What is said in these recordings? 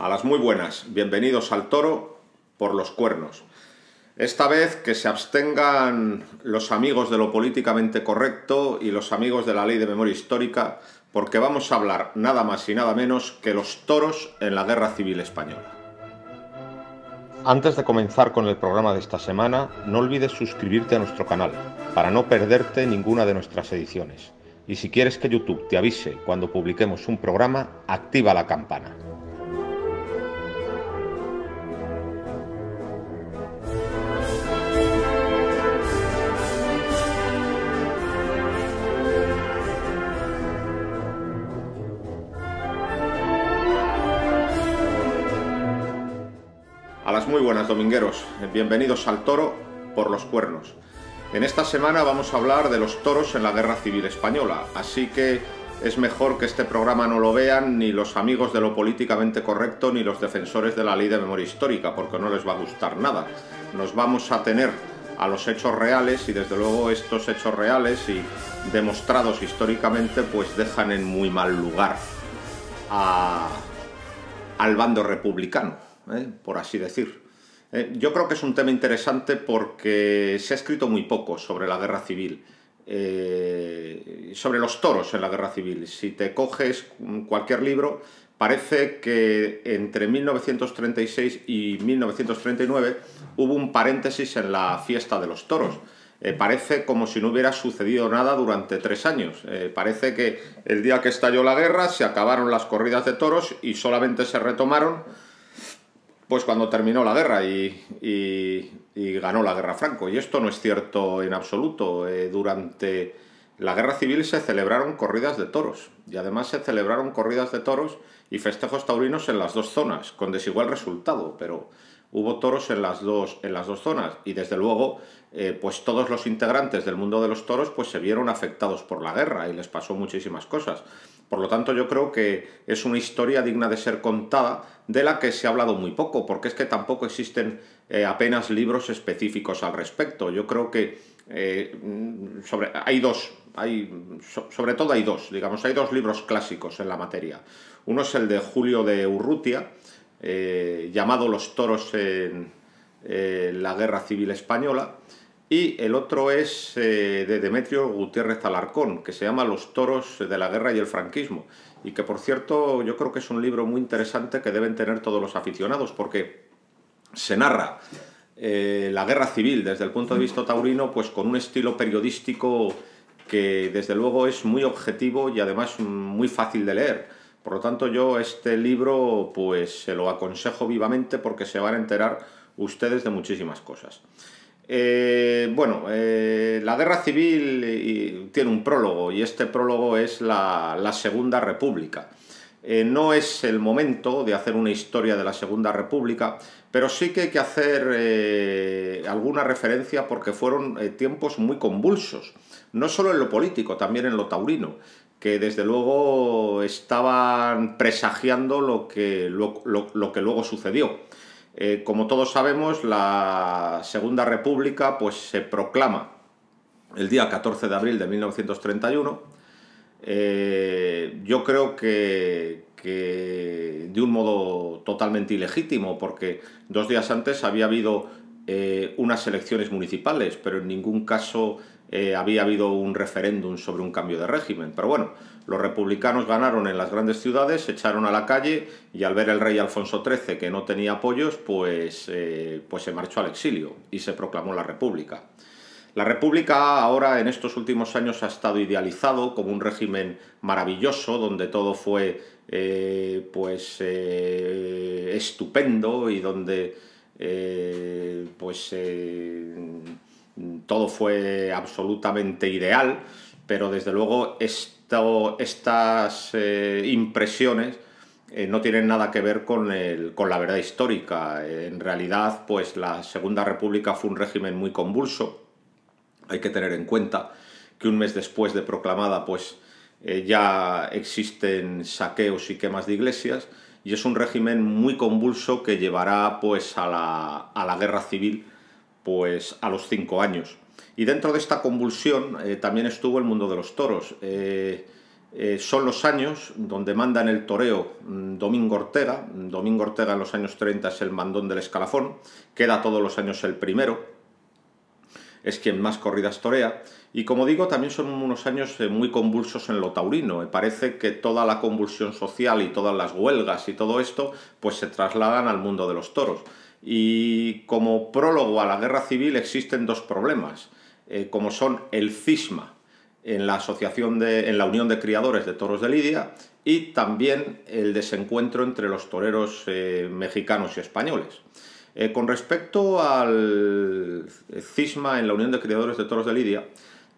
A las muy buenas, bienvenidos al toro por los cuernos. Esta vez que se abstengan los amigos de lo políticamente correcto y los amigos de la ley de memoria histórica, porque vamos a hablar nada más y nada menos que los toros en la Guerra Civil Española. Antes de comenzar con el programa de esta semana, no olvides suscribirte a nuestro canal para no perderte ninguna de nuestras ediciones. Y si quieres que YouTube te avise cuando publiquemos un programa, activa la campana. Muy buenas domingueros, bienvenidos al toro por los cuernos. En esta semana vamos a hablar de los toros en la Guerra Civil Española, así que es mejor que este programa no lo vean ni los amigos de lo políticamente correcto ni los defensores de la ley de memoria histórica, porque no les va a gustar nada. Nos vamos a tener a los hechos reales y desde luego estos hechos reales y demostrados históricamente pues dejan en muy mal lugar al bando republicano. ¿eh? por así decir. Eh, yo creo que es un tema interesante porque se ha escrito muy poco sobre la guerra civil, eh, sobre los toros en la guerra civil. Si te coges cualquier libro, parece que entre 1936 y 1939 hubo un paréntesis en la fiesta de los toros. parece como si no hubiera sucedido nada durante tres años. parece que el día que estalló la guerra se acabaron las corridas de toros y solamente se retomaron pues cuando terminó la guerra y, ganó la guerra Franco. Y esto no es cierto en absoluto. Eh, durante la guerra civil se celebraron corridas de toros y además se celebraron corridas de toros y festejos taurinos en las dos zonas, con desigual resultado, pero hubo toros en las dos, en las dos zonas y desde luego eh, pues todos los integrantes del mundo de los toros pues se vieron afectados por la guerra y les pasó muchísimas cosas. Por lo tanto, yo creo que es una historia digna de ser contada, de la que se ha hablado muy poco, porque es que tampoco existen eh, apenas libros específicos al respecto. Yo creo que eh, sobre, hay dos, hay, sobre todo hay dos, digamos, hay dos libros clásicos en la materia. Uno es el de Julio de Urrutia, eh, llamado Los toros en la Guerra Civil Española, y el otro es eh, de Demetrio Gutiérrez Alarcón, que se llama Los toros de la guerra y el franquismo. Y que, por cierto, yo creo que es un libro muy interesante que deben tener todos los aficionados, porque se narra eh, la guerra civil desde el punto de vista taurino, pues con un estilo periodístico que desde luego es muy objetivo y además muy fácil de leer. Por lo tanto, yo este libro pues se lo aconsejo vivamente porque se van a enterar ustedes de muchísimas cosas. Eh, bueno, eh, la guerra civil tiene un prólogo y este prólogo es la, Segunda República. Eh, no es el momento de hacer una historia de la Segunda República, pero sí que hay que hacer alguna referencia porque fueron tiempos muy convulsos, no solo en lo político, también en lo taurino, que desde luego estaban presagiando lo que luego sucedió. Eh, como todos sabemos, la Segunda República pues, se proclama el día 14 de abril de 1931. Eh, yo creo que, de un modo totalmente ilegítimo, porque dos días antes había habido eh, unas elecciones municipales, pero en ningún caso había habido un referéndum sobre un cambio de régimen. Pero bueno, los republicanos ganaron en las grandes ciudades, se echaron a la calle y al ver el rey Alfonso XIII que no tenía apoyos, pues, eh, pues se marchó al exilio y se proclamó la República. La República ahora en estos últimos años ha estado idealizado como un régimen maravilloso donde todo fue eh, pues eh, estupendo y donde pues todo fue absolutamente ideal, pero desde luego es estas eh, impresiones eh, no tienen nada que ver con, la verdad histórica. En realidad, pues la Segunda República fue un régimen muy convulso. Hay que tener en cuenta que un mes después de proclamada, pues eh, ya existen saqueos y quemas de iglesias y es un régimen muy convulso que llevará pues a la, a la guerra civil pues a los cinco años. Y dentro de esta convulsión eh, también estuvo el mundo de los toros. Eh, eh, son los años donde manda en el toreo mm, Domingo Ortega. Domingo Ortega en los años 30 es el mandón del escalafón, queda todos los años el primero, es quien más corridas torea. Y como digo, también son unos años muy convulsos en lo taurino. Parece que toda la convulsión social y todas las huelgas y todo esto, pues se trasladan al mundo de los toros. Y como prólogo a la guerra civil existen dos problemas, eh, como son el cisma, en la asociación de, en la Unión de Criadores de Toros de Lidia y también el desencuentro entre los toreros eh, mexicanos y españoles. Eh, con respecto al cisma en la Unión de Criadores de Toros de Lidia,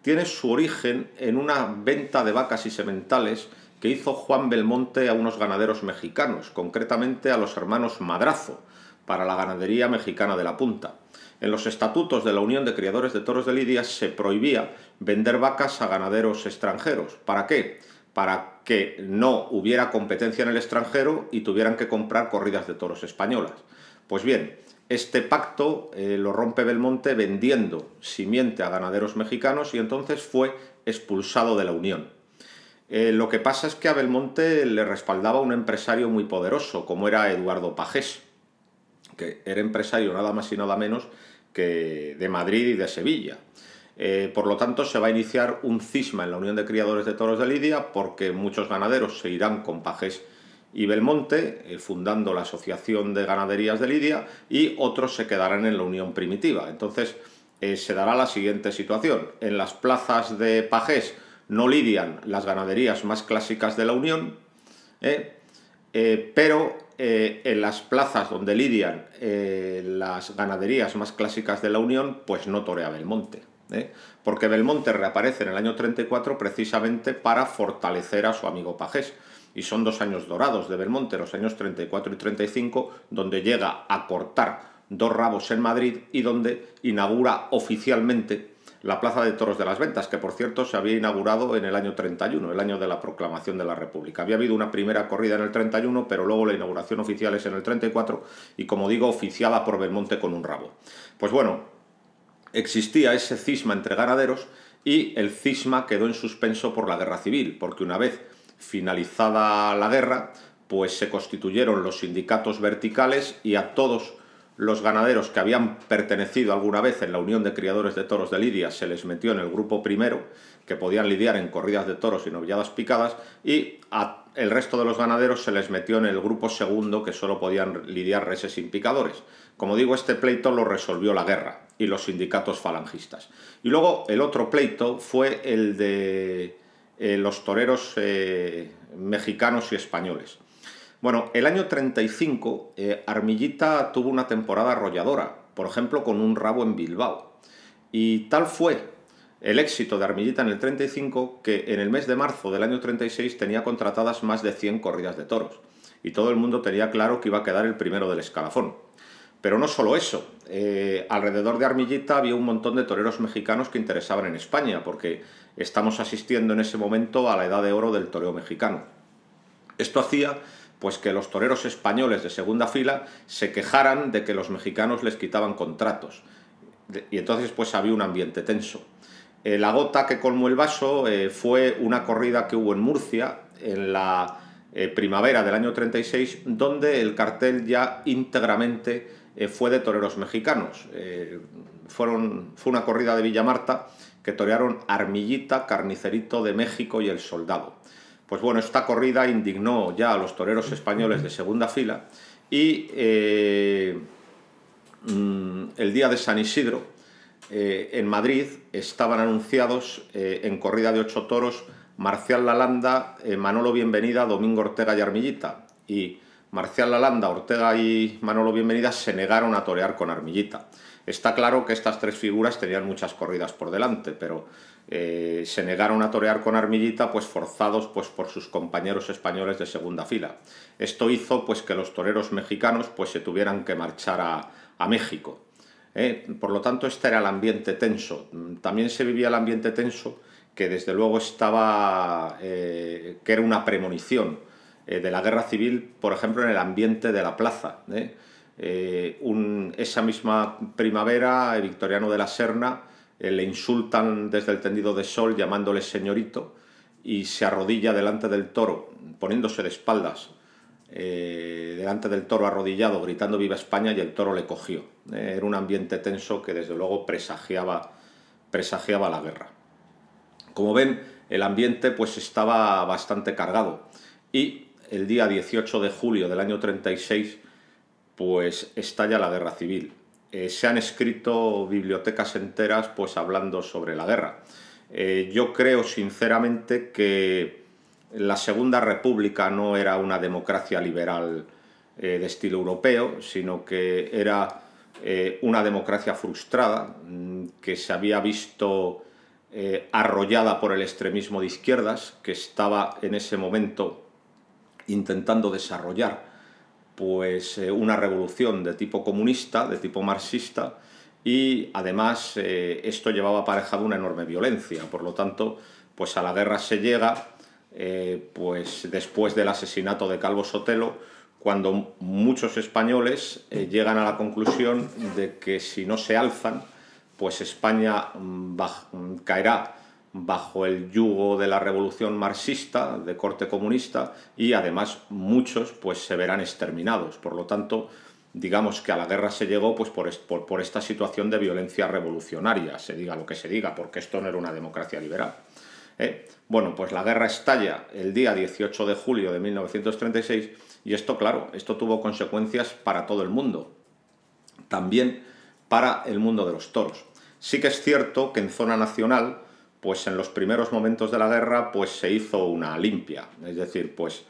tiene su origen en una venta de vacas y sementales que hizo Juan Belmonte a unos ganaderos mexicanos, concretamente a los hermanos Madrazo, para la ganadería mexicana de la Punta. En los estatutos de la Unión de Criadores de Toros de Lidia se prohibía vender vacas a ganaderos extranjeros. ¿Para qué? Para que no hubiera competencia en el extranjero y tuvieran que comprar corridas de toros españolas. Pues bien, este pacto eh, lo rompe Belmonte vendiendo simiente a ganaderos mexicanos y entonces fue expulsado de la Unión. Eh, lo que pasa es que a Belmonte le respaldaba un empresario muy poderoso, como era Eduardo Pajés, que era empresario nada más y nada menos que de Madrid y de Sevilla. Eh, por lo tanto, se va a iniciar un cisma en la Unión de Criadores de Toros de Lidia porque muchos ganaderos se irán con Pajes y Belmonte, eh, fundando la Asociación de Ganaderías de Lidia, y otros se quedarán en la Unión Primitiva. Entonces, eh, se dará la siguiente situación. En las plazas de Pajés no lidian las ganaderías más clásicas de la Unión, pero eh, en las plazas donde lidian eh, las ganaderías más clásicas de la Unión, pues no torea Belmonte. ¿eh? Porque Belmonte reaparece en el año 34 precisamente para fortalecer a su amigo Pajés. Y son dos años dorados de Belmonte, los años 34 y 35, donde llega a cortar dos rabos en Madrid y donde inaugura oficialmente la Plaza de Toros de las Ventas, que por cierto se había inaugurado en el año 31, el año de la proclamación de la República. Había habido una primera corrida en el 31, pero luego la inauguración oficial es en el 34 y como digo, oficiada por Belmonte con un rabo. Pues bueno, existía ese cisma entre ganaderos y el cisma quedó en suspenso por la guerra civil, porque una vez finalizada la guerra, pues se constituyeron los sindicatos verticales y a todos los ganaderos que habían pertenecido alguna vez en la Unión de Criadores de Toros de Lidia se les metió en el grupo primero, que podían lidiar en corridas de toros y novilladas picadas, y el resto de los ganaderos se les metió en el grupo segundo, que solo podían lidiar reses sin picadores. Como digo, este pleito lo resolvió la guerra y los sindicatos falangistas. Y luego el otro pleito fue el de eh, los toreros eh, mexicanos y españoles. Bueno, el año 35 eh, Armillita tuvo una temporada arrolladora, por ejemplo con un rabo en Bilbao. Y tal fue el éxito de Armillita en el 35 que en el mes de marzo del año 36 tenía contratadas más de 100 corridas de toros. Y todo el mundo tenía claro que iba a quedar el primero del escalafón. Pero no solo eso, eh, alrededor de Armillita había un montón de toreros mexicanos que interesaban en España, porque estamos asistiendo en ese momento a la edad de oro del toreo mexicano. Esto hacía pues que los toreros españoles de segunda fila se quejaran de que los mexicanos les quitaban contratos. Y entonces pues había un ambiente tenso. Eh, la gota que colmó el vaso eh, fue una corrida que hubo en Murcia en la eh, primavera del año 36, donde el cartel ya íntegramente fue de toreros mexicanos. fueron, fue una corrida de Villamarta que torearon Armillita, Carnicerito de México y El Soldado. Pues bueno, esta corrida indignó ya a los toreros españoles de segunda fila y eh, mm, el día de San Isidro, eh, en Madrid, estaban anunciados eh, en corrida de ocho toros Marcial Lalanda, Manolo Bienvenida, Domingo Ortega y Armillita. Y Marcial Lalanda, Ortega y Manolo Bienvenida se negaron a torear con Armillita. Está claro que estas tres figuras tenían muchas corridas por delante, pero eh, se negaron a torear con armillita, pues forzados pues, por sus compañeros españoles de segunda fila. Esto hizo pues, que los toreros mexicanos pues, se tuvieran que marchar a, México. ¿eh? Por lo tanto, este era el ambiente tenso. También se vivía el ambiente tenso que desde luego estaba, eh, que era una premonición de la guerra civil, por ejemplo, en el ambiente de la plaza. esa misma primavera, Victoriano de la Serna, eh, le insultan desde el tendido de sol llamándole señorito y se arrodilla delante del toro, poniéndose de espaldas, eh, delante del toro arrodillado, gritando Viva España, y el toro le cogió. Eh, era un ambiente tenso que desde luego presagiaba, presagiaba la guerra. Como ven, el ambiente pues estaba bastante cargado y el día 18 de julio del año 36 pues estalla la guerra civil. Eh, se han escrito bibliotecas enteras pues hablando sobre la guerra. Eh, yo creo sinceramente que la Segunda República no era una democracia liberal eh, de estilo europeo, sino que era una democracia frustrada, mm, que se había visto arrollada por el extremismo de izquierdas, que estaba en ese momento intentando desarrollar pues eh, una revolución de tipo comunista, de tipo marxista, y además eh, esto llevaba aparejado una enorme violencia. Por lo tanto, pues a la guerra se llega eh, pues después del asesinato de Calvo Sotelo, cuando muchos españoles llegan a la conclusión de que si no se alzan, pues España mm, caerá bajo el yugo de la revolución marxista, de corte comunista, y además muchos pues, se verán exterminados. Por lo tanto, digamos que a la guerra se llegó pues, por, por, esta situación de violencia revolucionaria, se diga lo que se diga, porque esto no era una democracia liberal. ¿eh? Bueno, pues la guerra estalla el día 18 de julio de 1936 y esto, claro, esto tuvo consecuencias para todo el mundo, también para el mundo de los toros. Sí que es cierto que en zona nacional, pues en los primeros momentos de la guerra pues se hizo una limpia, es decir, pues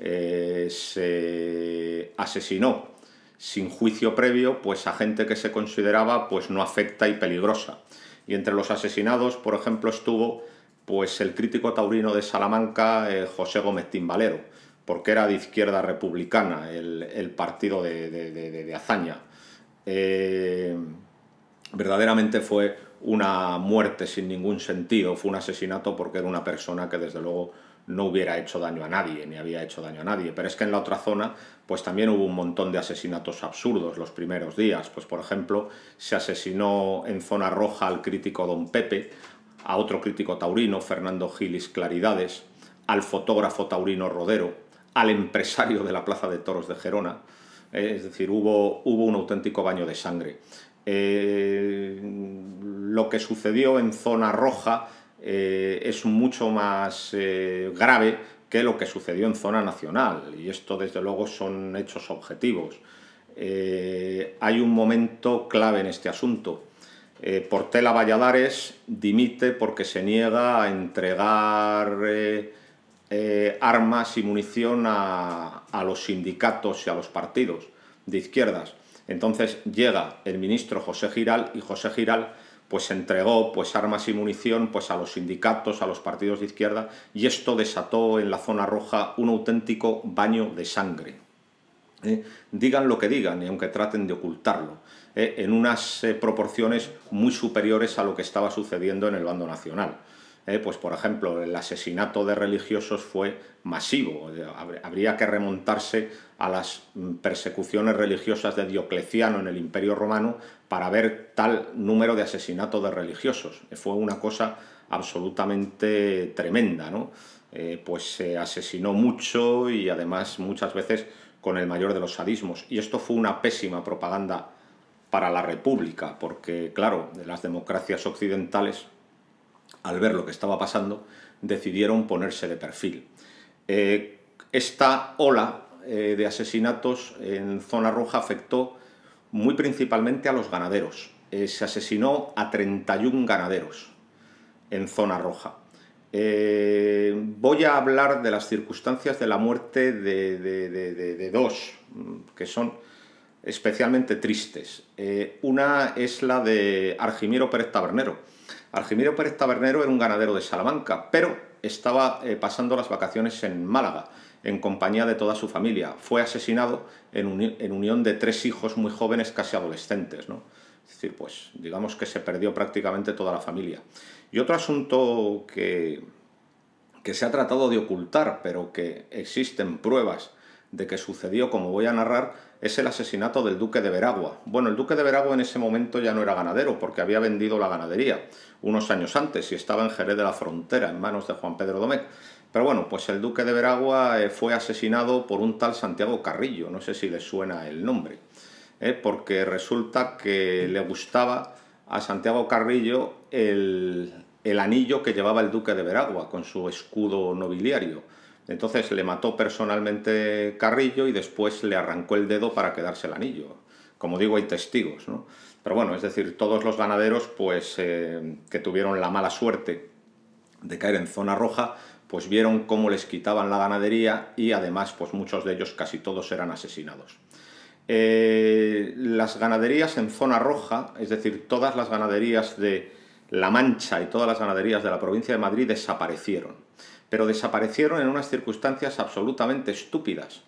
eh, se asesinó sin juicio previo pues a gente que se consideraba pues no afecta y peligrosa. Y entre los asesinados, por ejemplo, estuvo pues el crítico taurino de Salamanca, eh, José Gómez Timbalero, porque era de izquierda republicana, el, partido de, hazaña. Eh, verdaderamente fue una muerte sin ningún sentido, fue un asesinato porque era una persona que desde luego no hubiera hecho daño a nadie, ni había hecho daño a nadie. Pero es que en la otra zona, pues también hubo un montón de asesinatos absurdos los primeros días. Pues por ejemplo, se asesinó en zona roja al crítico Don Pepe, a otro crítico taurino, Fernando Gilis Claridades, al fotógrafo taurino Rodero, al empresario de la Plaza de Toros de Gerona. Es decir, hubo, hubo un auténtico baño de sangre. Eh, lo que sucedió en zona roja eh, es mucho más eh, grave que lo que sucedió en zona nacional, y esto desde luego son hechos objetivos. hay un momento clave en este asunto. Portela Valladares dimite porque se niega a entregar armas y munición a los sindicatos y a los partidos de izquierdas. Entonces llega el ministro José Giral y José Giral pues entregó pues armas y munición pues a los sindicatos, a los partidos de izquierda y esto desató en la zona roja un auténtico baño de sangre. ¿eh? Digan lo que digan y aunque traten de ocultarlo, ¿eh? en unas eh, proporciones muy superiores a lo que estaba sucediendo en el bando nacional. Eh, pues por ejemplo, el asesinato de religiosos fue masivo. Habría que remontarse a las mm, persecuciones religiosas de Diocleciano en el Imperio Romano para ver tal número de asesinatos de religiosos. Fue una cosa absolutamente tremenda, ¿no? Eh, pues se asesinó mucho y además muchas veces con el mayor de los sadismos. Y esto fue una pésima propaganda para la República, porque claro, las democracias occidentales al ver lo que estaba pasando, decidieron ponerse de perfil. Eh, esta ola eh, de asesinatos en zona roja afectó muy principalmente a los ganaderos. Eh, se asesinó a 31 ganaderos en zona roja. voy a hablar de las circunstancias de la muerte de, de dos, que son especialmente tristes. una es la de Argimiro Pérez Tabernero, Argimiro Pérez Tabernero era un ganadero de Salamanca, pero estaba eh, pasando las vacaciones en Málaga, en compañía de toda su familia. Fue asesinado en, unión de tres hijos muy jóvenes, casi adolescentes. ¿no? Es decir, pues digamos que se perdió prácticamente toda la familia. Y otro asunto que, que se ha tratado de ocultar, pero que existen pruebas de que sucedió, como voy a narrar, es el asesinato del duque de Veragua. Bueno, el duque de Veragua en ese momento ya no era ganadero porque había vendido la ganadería unos años antes y estaba en Jerez de la Frontera en manos de Juan Pedro Domecq. Pero bueno, pues el duque de Veragua eh, fue asesinado por un tal Santiago Carrillo, no sé si le suena el nombre, eh, porque resulta que le gustaba a Santiago Carrillo el, el anillo que llevaba el duque de Veragua con su escudo nobiliario. Entonces le mató personalmente Carrillo y después le arrancó el dedo para quedarse el anillo. Como digo, hay testigos, ¿no? Pero bueno, es decir, todos los ganaderos pues, eh, que tuvieron la mala suerte de caer en zona roja, pues vieron cómo les quitaban la ganadería y además pues muchos de ellos, casi todos, eran asesinados. Eh, las ganaderías en zona roja, es decir, todas las ganaderías de La Mancha y todas las ganaderías de la provincia de Madrid desaparecieron, pero desaparecieron en unas circunstancias absolutamente estúpidas.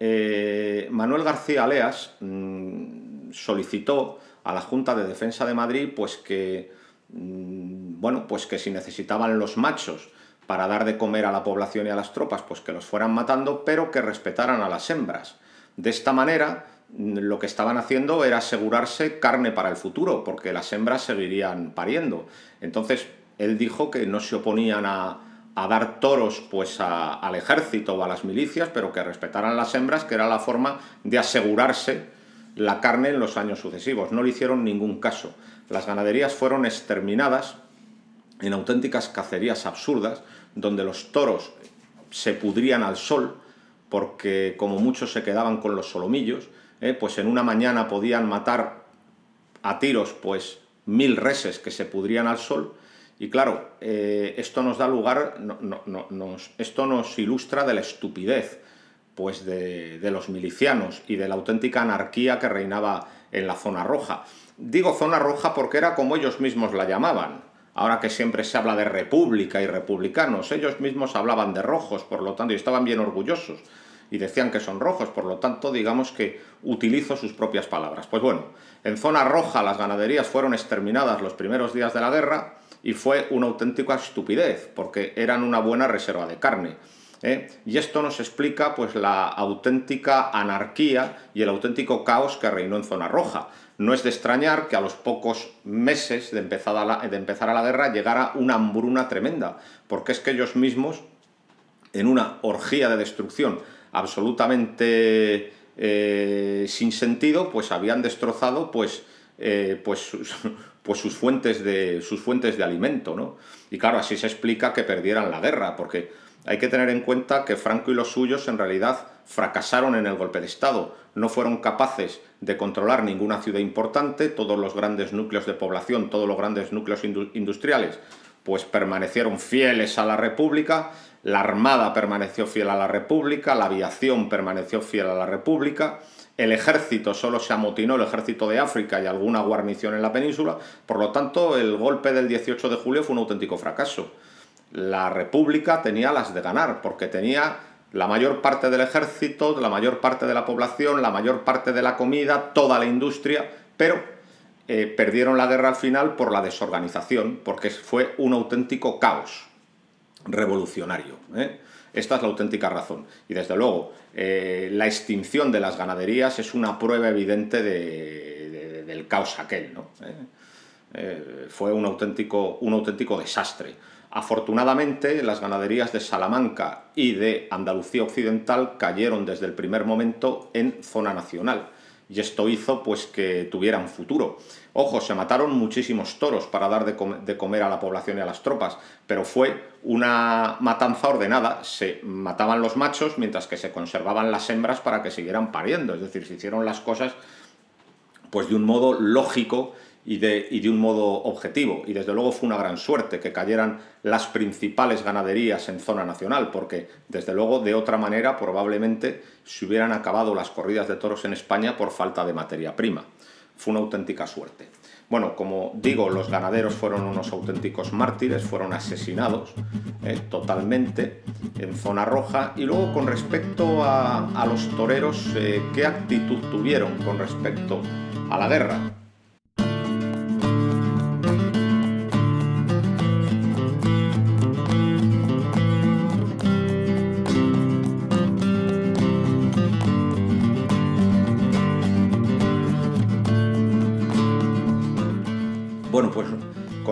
Eh, Manuel García Aleas mm, solicitó a la Junta de Defensa de Madrid pues que, mm, bueno, pues que si necesitaban los machos para dar de comer a la población y a las tropas, pues que los fueran matando, pero que respetaran a las hembras. De esta manera, lo que estaban haciendo era asegurarse carne para el futuro, porque las hembras seguirían pariendo. Entonces, él dijo que no se oponían a, dar toros pues al ejército o a las milicias, pero que respetaran las hembras, que era la forma de asegurarse la carne en los años sucesivos. No le hicieron ningún caso. Las ganaderías fueron exterminadas en auténticas cacerías absurdas, donde los toros se pudrían al sol, porque como muchos se quedaban con los solomillos, eh, pues en una mañana podían matar a tiros pues mil reses que se pudrían al sol, y claro, eh, esto nos da lugar, nos, esto nos ilustra de la estupidez pues de, de, los milicianos y de la auténtica anarquía que reinaba en la zona roja. Digo zona roja porque era como ellos mismos la llamaban, ahora que siempre se habla de república y republicanos, ellos mismos hablaban de rojos, por lo tanto, y estaban bien orgullosos, y decían que son rojos, por lo tanto, digamos que utilizo sus propias palabras. Pues bueno, en zona roja las ganaderías fueron exterminadas los primeros días de la guerra y fue una auténtica estupidez, porque eran una buena reserva de carne. ¿eh? Y esto nos explica pues, la auténtica anarquía y el auténtico caos que reinó en zona roja. No es de extrañar que a los pocos meses de empezar, a la, de empezar a la guerra llegara una hambruna tremenda, porque es que ellos mismos, en una orgía de destrucción absolutamente eh, sin sentido, pues habían destrozado pues, eh, pues, pues sus, fuentes de, sus fuentes de alimento. ¿no? Y claro, así se explica que perdieran la guerra, porque hay que tener en cuenta que Franco y los suyos en realidad fracasaron en el golpe de Estado, no fueron capaces de controlar ninguna ciudad importante, todos los grandes núcleos de población, todos los grandes núcleos industriales, pues permanecieron fieles a la República, la Armada permaneció fiel a la República, la aviación permaneció fiel a la República, el ejército solo se amotinó, el ejército de África y alguna guarnición en la península, por lo tanto el golpe del 18 de julio fue un auténtico fracaso. La República tenía las de ganar, porque tenía la mayor parte del ejército, la mayor parte de la población, la mayor parte de la comida, toda la industria, pero eh, perdieron la guerra al final por la desorganización, porque fue un auténtico caos revolucionario. ¿eh? Esta es la auténtica razón. Y desde luego, eh, la extinción de las ganaderías es una prueba evidente del caos aquel. ¿no? fue un auténtico, un auténtico desastre. Afortunadamente, las ganaderías de Salamanca y de Andalucía Occidental cayeron desde el primer momento en zona nacional y esto hizo pues que tuvieran futuro. Ojo, se mataron muchísimos toros para dar de, comer a la población y a las tropas, pero fue una matanza ordenada. Se mataban los machos mientras que se conservaban las hembras para que siguieran pariendo. Es decir, se hicieron las cosas pues de un modo lógico y de, un modo objetivo. Y desde luego fue una gran suerte que cayeran las principales ganaderías en zona nacional, porque desde luego de otra manera probablemente se hubieran acabado las corridas de toros en España por falta de materia prima. Fue una auténtica suerte. Bueno, como digo, los ganaderos fueron unos auténticos mártires, fueron asesinados eh, totalmente en zona roja. Y luego con respecto a, los toreros, eh, ¿qué actitud tuvieron con respecto a la guerra?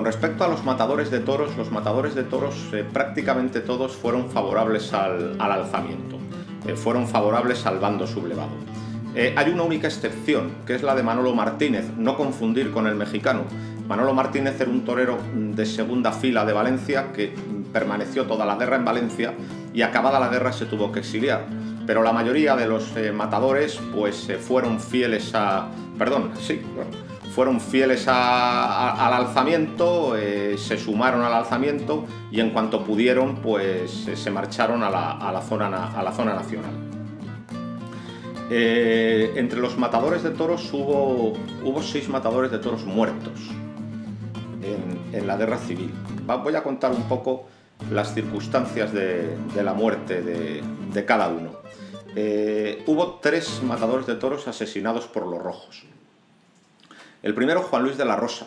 Respecto a los matadores de toros, los matadores de toros eh, prácticamente todos fueron favorables al, alzamiento, eh, fueron favorables al bando sublevado. Eh, hay una única excepción, que es la de Manolo Martínez, no confundir con el mexicano. Manolo Martínez era un torero de segunda fila de Valencia que permaneció toda la guerra en Valencia y acabada la guerra se tuvo que exiliar. Pero la mayoría de los matadores pues fueron fieles a... Perdón, sí, fueron fieles al alzamiento, eh, se sumaron al alzamiento y en cuanto pudieron, pues eh, se marcharon a la, zona, a la zona, nacional. Eh, entre los matadores de toros hubo, hubo seis matadores de toros muertos en, la guerra civil. voy a contar un poco las circunstancias de, la muerte de, de cada uno. hubo tres matadores de toros asesinados por los rojos. El primero, Juan Luis de la Rosa.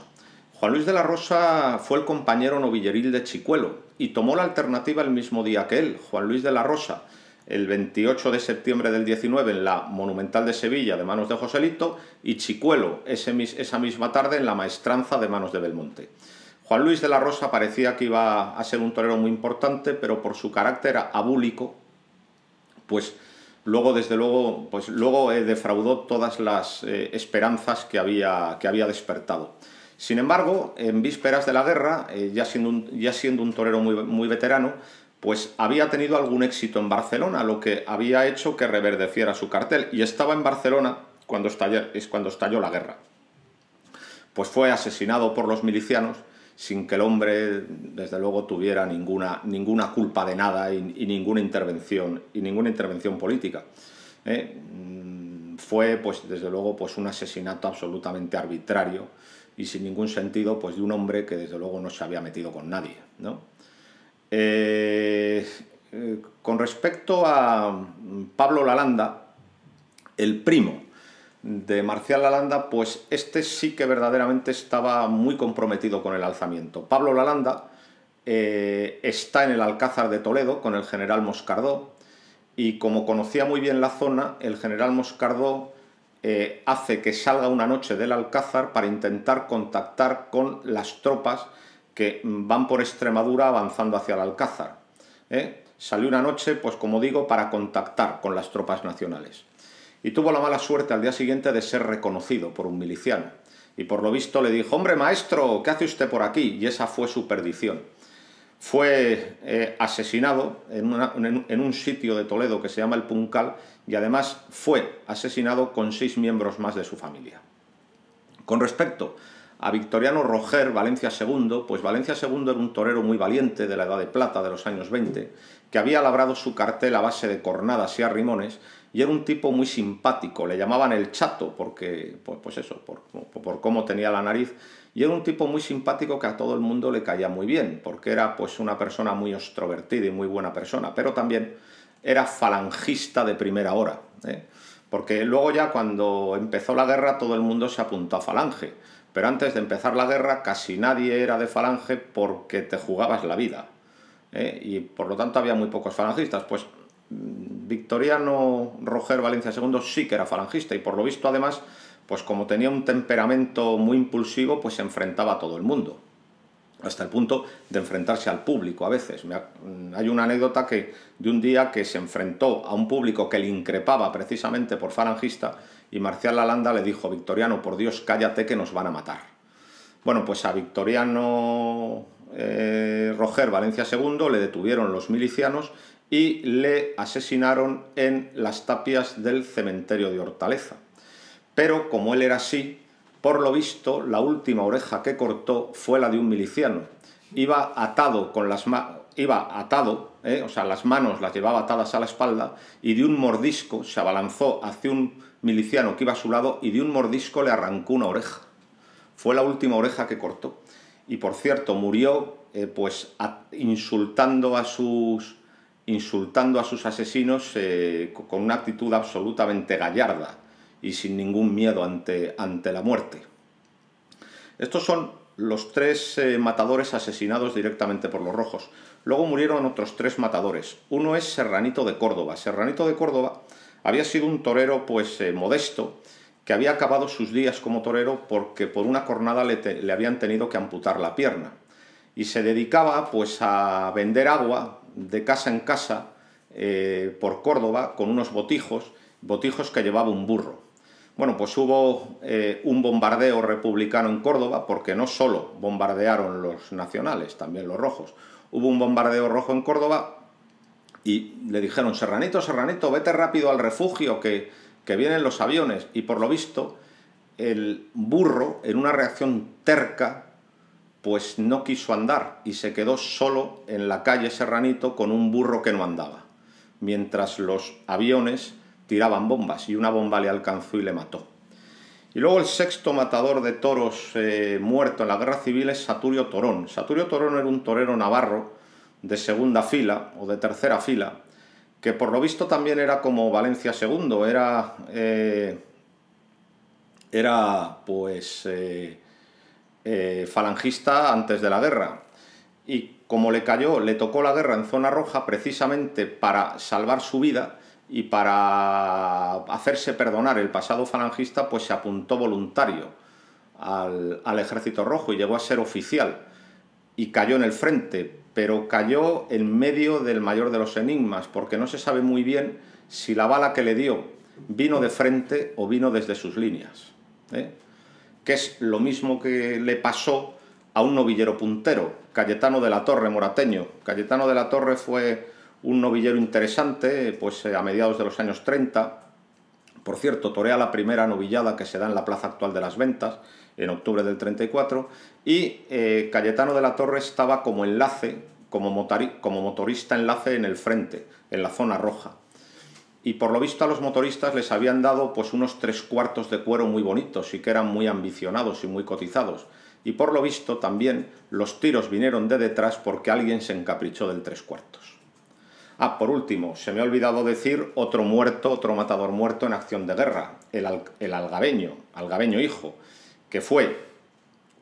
Juan Luis de la Rosa fue el compañero novilleril de Chicuelo y tomó la alternativa el mismo día que él. Juan Luis de la Rosa, el 28 de septiembre del 19 en la Monumental de Sevilla de manos de Joselito y Chicuelo esa misma tarde en la Maestranza de manos de Belmonte. Juan Luis de la Rosa parecía que iba a ser un torero muy importante, pero por su carácter abúlico, pues luego desde luego, pues luego eh, defraudó todas las eh, esperanzas que había, que había despertado. Sin embargo, en vísperas de la guerra, eh, ya, siendo un, ya siendo un torero muy, muy veterano, pues había tenido algún éxito en Barcelona, lo que había hecho que reverdeciera su cartel. Y estaba en Barcelona cuando es cuando estalló la guerra. Pues fue asesinado por los milicianos sin que el hombre, desde luego, tuviera ninguna, ninguna culpa de nada y, ninguna intervención y ninguna intervención política. ¿eh? Mm, fue, pues, desde luego, pues, un asesinato absolutamente arbitrario y sin ningún sentido, pues, de un hombre que desde luego no se había metido con nadie. Eh, eh, con respecto a Pablo Lalanda, el primo de Marcial Lalanda, pues este sí que verdaderamente estaba muy comprometido con el alzamiento. Pablo Lalanda eh, está en el Alcázar de Toledo con el general Moscardó y como conocía muy bien la zona, el general Moscardó eh, hace que salga una noche del Alcázar para intentar contactar con las tropas que van por Extremadura avanzando hacia el Alcázar. ¿eh? Salió una noche, pues como digo, para contactar con las tropas nacionales y tuvo la mala suerte al día siguiente de ser reconocido por un miliciano. Y por lo visto le dijo, hombre maestro, ¿qué hace usted por aquí? Y esa fue su perdición. Fue eh, asesinado en, en, un sitio de Toledo que se llama el Puncal y además fue asesinado con seis miembros más de su familia. Con respecto a Victoriano Roger Valencia II, pues Valencia II era un torero muy valiente de la Edad de Plata de los años 20, que había labrado su cartel a base de cornadas y arrimones, y era un tipo muy simpático, le llamaban el chato, porque, pues, pues eso, por, por, cómo tenía la nariz, y era un tipo muy simpático que a todo el mundo le caía muy bien, porque era pues una persona muy extrovertida y muy buena persona, pero también era falangista de primera hora, ¿eh? porque luego ya cuando empezó la guerra todo el mundo se apuntó a falange, pero antes de empezar la guerra casi nadie era de falange porque te jugabas la vida. ¿eh? Y por lo tanto había muy pocos falangistas. Pues Victoriano Roger Valencia II sí que era falangista y por lo visto además, pues como tenía un temperamento muy impulsivo, pues se enfrentaba a todo el mundo hasta el punto de enfrentarse al público a veces. Mm, hay una anécdota que de un día que se enfrentó a un público que le increpaba precisamente por falangista y Marcial Lalanda le dijo, Victoriano, por Dios, cállate que nos van a matar. Bueno, pues a Victoriano eh, Roger Valencia II le detuvieron los milicianos y le asesinaron en las tapias del cementerio de Hortaleza. Pero como él era así, por lo visto, la última oreja que cortó fue la de un miliciano. Iba atado con las iba atado, eh, o sea, las manos las llevaba atadas a la espalda y de un mordisco se abalanzó hacia un miliciano que iba a su lado y de un mordisco le arrancó una oreja. Fue la última oreja que cortó. Y por cierto, murió eh, pues insultando a sus insultando a sus asesinos eh, con una actitud absolutamente gallarda y sin ningún miedo ante, ante la muerte. Estos son los tres eh, matadores asesinados directamente por los rojos. Luego murieron otros tres matadores. Uno es Serranito de Córdoba. Serranito de Córdoba había sido un torero pues modesto que había acabado sus días como torero porque por una cornada le, habían tenido que amputar la pierna. Y se dedicaba pues a vender agua de casa en casa eh, por Córdoba con unos botijos, botijos que llevaba un burro. Bueno, pues hubo eh, un bombardeo republicano en Córdoba, porque no solo bombardearon los nacionales, también los rojos. Hubo un bombardeo rojo en Córdoba y le dijeron, Serranito, Serranito, vete rápido al refugio, que, que vienen los aviones. Y por lo visto, el burro, en una reacción terca, pues no quiso andar y se quedó solo en la calle Serranito con un burro que no andaba, mientras los aviones tiraban bombas y una bomba le alcanzó y le mató. Y luego el sexto matador de toros eh, muerto en la guerra civil es Saturio Torón. Saturio Torón era un torero navarro de segunda fila o de tercera fila, que por lo visto también era como Valencia II, era, eh, era pues eh, falangista antes de la guerra. Y como le cayó, le tocó la guerra en zona roja precisamente para salvar su vida, y para hacerse perdonar el pasado falangista, pues se apuntó voluntario al, ejército rojo y llegó a ser oficial y cayó en el frente, pero cayó en medio del mayor de los enigmas, porque no se sabe muy bien si la bala que le dio vino de frente o vino desde sus líneas, ¿eh? Que es lo mismo que le pasó a un novillero puntero, Cayetano de la Torre, morateño. Cayetano de la Torre fue un novillero interesante, pues eh, a mediados de los años 30. Por cierto, torea la primera novillada que se da en la plaza actual de las ventas, en octubre del 34, y eh, Cayetano de la Torre estaba como enlace, como, como motorista enlace en el frente, en la zona roja. Y por lo visto a los motoristas les habían dado pues unos tres cuartos de cuero muy bonitos y que eran muy ambicionados y muy cotizados. Y por lo visto también los tiros vinieron de detrás porque alguien se encaprichó del tres cuartos. Ah, por último, se me ha olvidado decir otro muerto, otro matador muerto en acción de guerra, el, el algabeño, algabeño hijo, que fue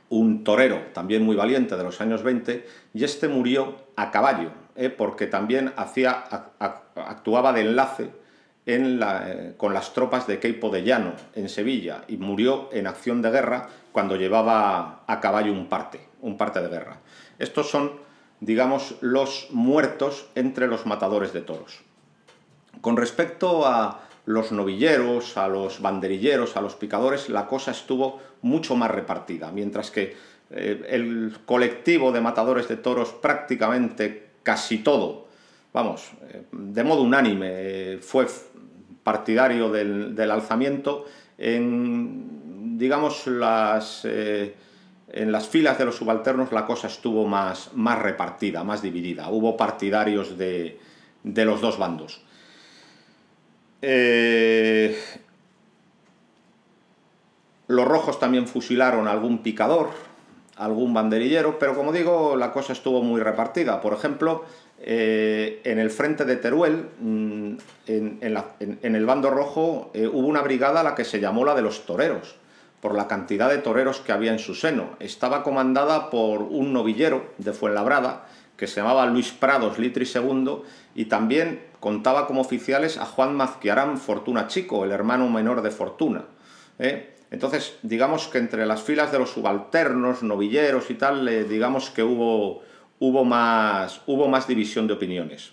un torero también muy valiente de los años 20, y este murió a caballo, ¿eh? porque también hacía, actuaba de enlace con las tropas de Queipo de Llano, en Sevilla, y murió en acción de guerra cuando llevaba a caballo un parte, un parte de guerra. Estos son digamos, los muertos entre los matadores de toros. Con respecto a los novilleros, a los banderilleros, a los picadores, la cosa estuvo mucho más repartida, mientras que eh, el colectivo de matadores de toros prácticamente casi todo, vamos, eh, de modo unánime, eh, fue partidario del, alzamiento en, digamos, las en las filas de los subalternos la cosa estuvo más, más repartida, más dividida. Hubo partidarios de, los dos bandos. Eh, los rojos también fusilaron a algún picador, algún banderillero, pero como digo, la cosa estuvo muy repartida. Por ejemplo, eh, en el frente de Teruel, mm, en, el bando rojo, eh, hubo una brigada a la que se llamó la de los toreros por la cantidad de toreros que había en su seno. Estaba comandada por un novillero de Fuenlabrada, que se llamaba Luis Prados Litri II, y también contaba como oficiales a Juan Mazquiarán Fortuna Chico, el hermano menor de Fortuna. ¿eh? Entonces, digamos que entre las filas de los subalternos, novilleros y tal, eh, digamos que hubo, hubo, más, hubo más división de opiniones.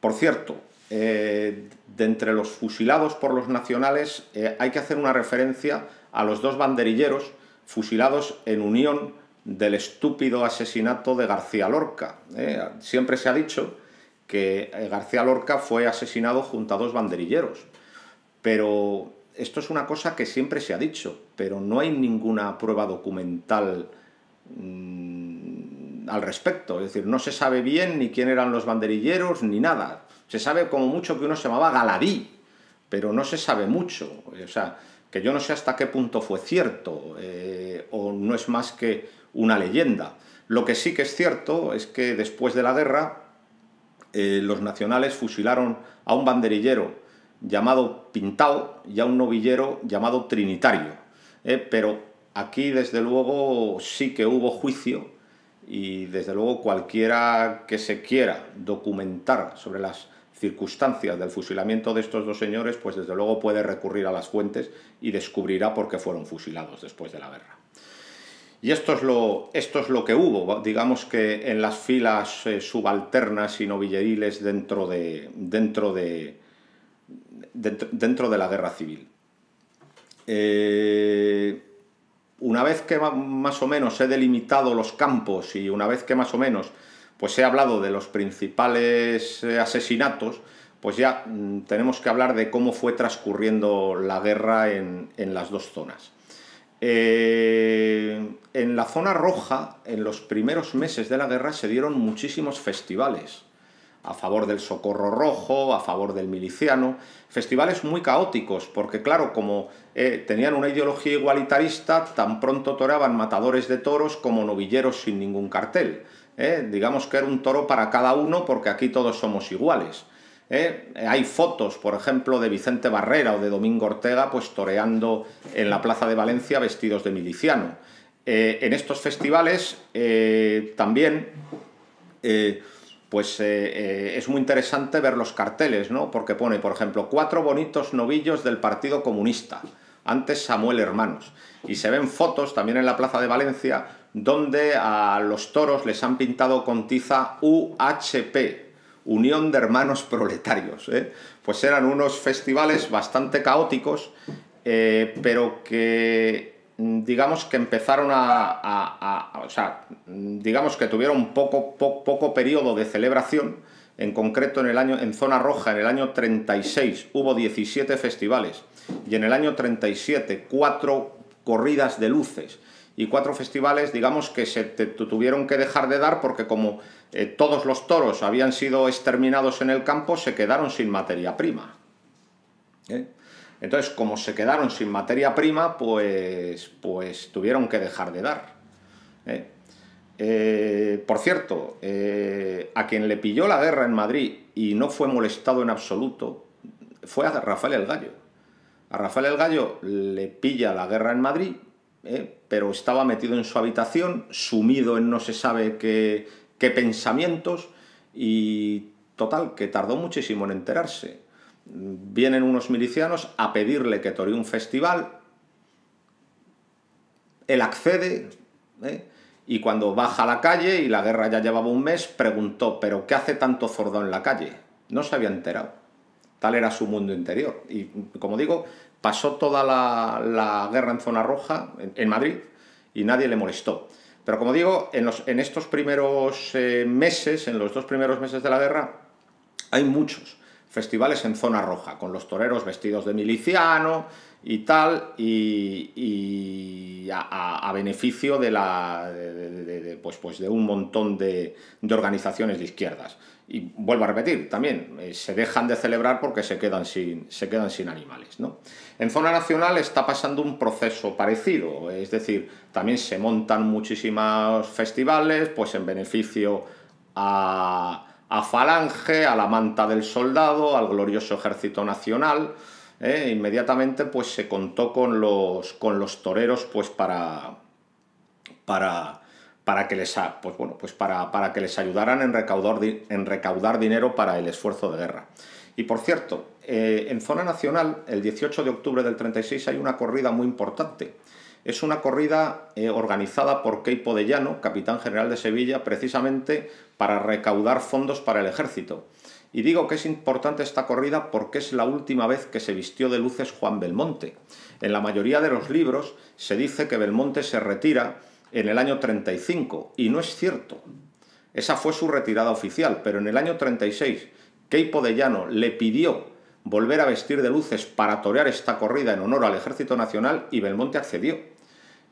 Por cierto, eh, de entre los fusilados por los nacionales eh, hay que hacer una referencia a los dos banderilleros fusilados en unión del estúpido asesinato de García Lorca. Siempre se ha dicho que García Lorca fue asesinado junto a dos banderilleros, pero esto es una cosa que siempre se ha dicho, pero no hay ninguna prueba documental mm, al respecto. Es decir, no se sabe bien ni quién eran los banderilleros ni nada. Se sabe como mucho que uno se llamaba Galadí, pero no se sabe mucho. O sea, que yo no sé hasta qué punto fue cierto eh, o no es más que una leyenda. Lo que sí que es cierto es que después de la guerra eh, los nacionales fusilaron a un banderillero llamado Pintao y a un novillero llamado Trinitario. Eh, pero aquí desde luego sí que hubo juicio y desde luego cualquiera que se quiera documentar sobre las circunstancias del fusilamiento de estos dos señores, pues desde luego puede recurrir a las fuentes y descubrirá por qué fueron fusilados después de la guerra. Y esto es lo, esto es lo que hubo, digamos que en las filas eh, subalternas y novilleriles dentro de, dentro de, dentro, de la guerra civil. Eh, una vez que más o menos he delimitado los campos y una vez que más o menos pues he hablado de los principales eh, asesinatos, pues ya mm, tenemos que hablar de cómo fue transcurriendo la guerra en, las dos zonas. Eh, en la zona roja, en los primeros meses de la guerra, se dieron muchísimos festivales a favor del socorro rojo, a favor del miliciano, festivales muy caóticos, porque claro, como eh, tenían una ideología igualitarista, tan pronto toreaban matadores de toros como novilleros sin ningún cartel. ¿eh? digamos que era un toro para cada uno porque aquí todos somos iguales. ¿eh? Hay fotos, por ejemplo, de Vicente Barrera o de Domingo Ortega pues toreando en la Plaza de Valencia vestidos de miliciano. En estos festivales también pues es muy interesante ver los carteles, ¿no? porque pone, por ejemplo, cuatro bonitos novillos del Partido Comunista, antes Samuel Hermanos, y se ven fotos también en la Plaza de Valencia donde a los toros les han pintado con tiza UHP, Unión de Hermanos Proletarios. ¿eh? Pues eran unos festivales bastante caóticos, eh, pero que digamos que empezaron a, sea, digamos que tuvieron poco, poco, poco periodo de celebración, en concreto en el año en zona roja en el año 36 hubo 17 festivales y en el año 37 cuatro corridas de luces y cuatro festivales, digamos que se tuvieron que dejar de dar porque como eh, todos los toros habían sido exterminados en el campo, se quedaron sin materia prima. ¿eh? Entonces, como se quedaron sin materia prima, pues, pues tuvieron que dejar de dar. ¿eh? por cierto, a quien le pilló la guerra en Madrid y no fue molestado en absoluto, fue a Rafael el Gallo. A Rafael el Gallo le pilla la guerra en Madrid ¿eh? pero estaba metido en su habitación, sumido en no se sabe qué, pensamientos y total, que tardó muchísimo en enterarse. Vienen unos milicianos a pedirle que toree un festival, él accede, ¿eh? y cuando baja a la calle y la guerra ya llevaba un mes, preguntó, ¿pero qué hace tanto zordo en la calle? No se había enterado. Tal era su mundo interior. Y como digo, pasó toda la, guerra en zona roja, en, Madrid, y nadie le molestó. Pero como digo, en, los, en estos primeros eh, meses, en los dos primeros meses de la guerra, hay muchos festivales en zona roja, con los toreros vestidos de miliciano y tal, y, a, beneficio de, la, pues, pues de un montón de, organizaciones de izquierdas. Y vuelvo a repetir, también eh, se dejan de celebrar porque se quedan sin, se quedan sin animales. ¿no? En zona nacional está pasando un proceso parecido, es decir, también se montan muchísimos festivales pues en beneficio a, a Falange, a la Manta del Soldado, al glorioso Ejército Nacional. ¿eh? inmediatamente pues se contó con los, con los toreros pues para, para, para que les, pues, bueno, pues para, para que les ayudaran en recaudar, en recaudar dinero para el esfuerzo de guerra. Y por cierto, eh, en zona nacional, el 18 de octubre del 36 hay una corrida muy importante. Es una corrida eh, organizada por Keipo de Llano, capitán general de Sevilla, precisamente para recaudar fondos para el ejército. Y digo que es importante esta corrida porque es la última vez que se vistió de luces Juan Belmonte. En la mayoría de los libros se dice que Belmonte se retira en el año 35, y no es cierto. Esa fue su retirada oficial, pero en el año 36, Keipo de Llano le pidió volver a vestir de luces para torear esta corrida en honor al Ejército Nacional y Belmonte accedió.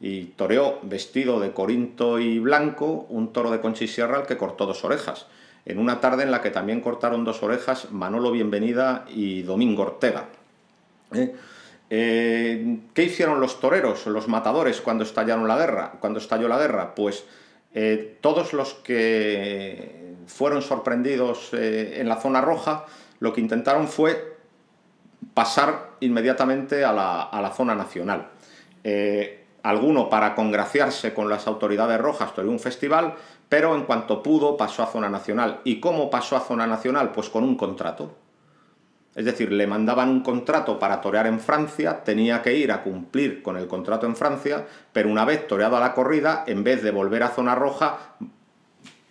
Y toreó vestido de corinto y blanco un toro de Concha y Sierra que cortó dos orejas en una tarde en la que también cortaron dos orejas Manolo Bienvenida y Domingo Ortega. ¿Eh? Eh, qué hicieron los toreros, los matadores, cuando estallaron la guerra? Cuando estalló la guerra, pues eh, todos los que fueron sorprendidos en la zona roja, lo que intentaron fue pasar inmediatamente a la, a la zona nacional. alguno para congraciarse con las autoridades rojas, tuvo un festival, pero en cuanto pudo pasó a zona nacional. ¿Y cómo pasó a zona nacional? Pues con un contrato. Es decir, le mandaban un contrato para torear en Francia, tenía que ir a cumplir con el contrato en Francia, pero una vez toreada la corrida, en vez de volver a zona roja,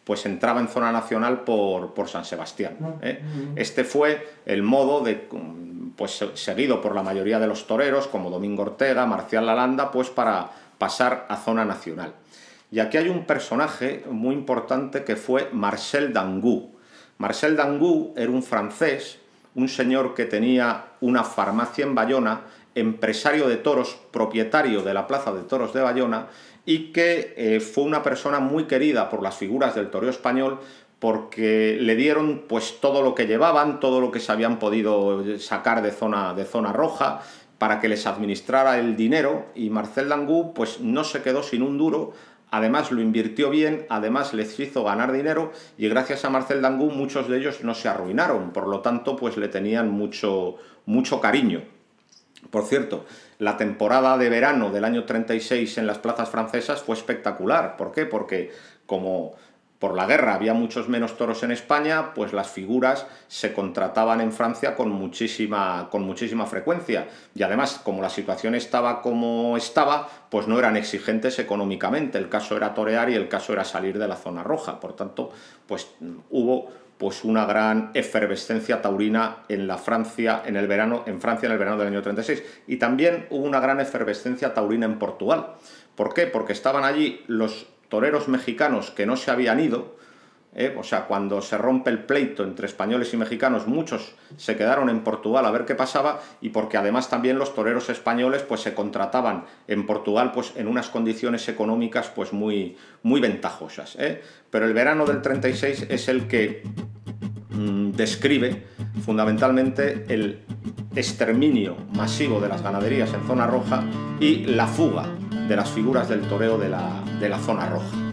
pues entraba en zona nacional por, por San Sebastián. ¿eh? Este fue el modo de, pues seguido por la mayoría de los toreros, como Domingo Ortega, Marcial Lalanda, pues para pasar a zona nacional. Y aquí hay un personaje muy importante que fue Marcel Dangout. Marcel Dangout era un francés, un señor que tenía una farmacia en Bayona, empresario de toros, propietario de la Plaza de Toros de Bayona, y que eh, fue una persona muy querida por las figuras del toreo español porque le dieron pues todo lo que llevaban, todo lo que se habían podido sacar de zona, de zona roja para que les administrara el dinero y Marcel Langou pues no se quedó sin un duro, además lo invirtió bien, además les hizo ganar dinero y gracias a Marcel Dangou muchos de ellos no se arruinaron, por lo tanto pues le tenían mucho, mucho cariño. Por cierto, la temporada de verano del año 36 en las plazas francesas fue espectacular. ¿Por qué? Porque como por la guerra había muchos menos toros en España, pues las figuras se contrataban en Francia con muchísima, con muchísima frecuencia. Y además, como la situación estaba como estaba, pues no eran exigentes económicamente. El caso era torear y el caso era salir de la zona roja. Por tanto, pues hubo pues una gran efervescencia taurina en la Francia en el verano, en Francia en el verano del año 36 y también hubo una gran efervescencia taurina en Portugal. ¿Por qué? Porque estaban allí los toreros mexicanos que no se habían ido, ¿eh? o sea, cuando se rompe el pleito entre españoles y mexicanos, muchos se quedaron en Portugal a ver qué pasaba y porque además también los toreros españoles pues se contrataban en Portugal pues en unas condiciones económicas pues muy, muy ventajosas. ¿eh? Pero el verano del 36 es el que mm, describe fundamentalmente el exterminio masivo de las ganaderías en zona roja y la fuga de las figuras del toreo de la, de la zona roja.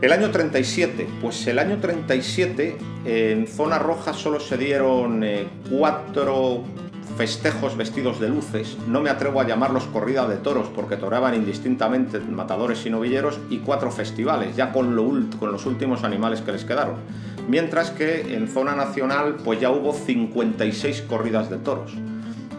El año 37, pues el año 37 en zona roja solo se dieron eh, cuatro festejos vestidos de luces, no me atrevo a llamarlos corrida de toros porque toreaban indistintamente matadores y novilleros y cuatro festivales, ya con, los últimos animales que les quedaron. Mientras que en zona nacional pues ya hubo 56 corridas de toros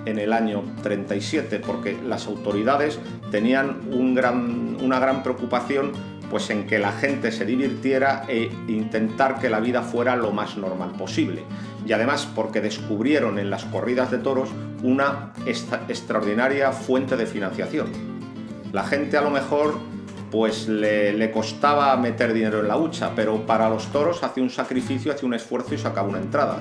en el año 37 porque las autoridades tenían una gran preocupación pues en que la gente se divirtiera e intentar que la vida fuera lo más normal posible. Y además porque descubrieron en las corridas de toros una extraordinaria fuente de financiación. La gente a lo mejor pues le, costaba meter dinero en la hucha, pero para los toros hace un sacrificio, hace un esfuerzo y sacaba una entrada.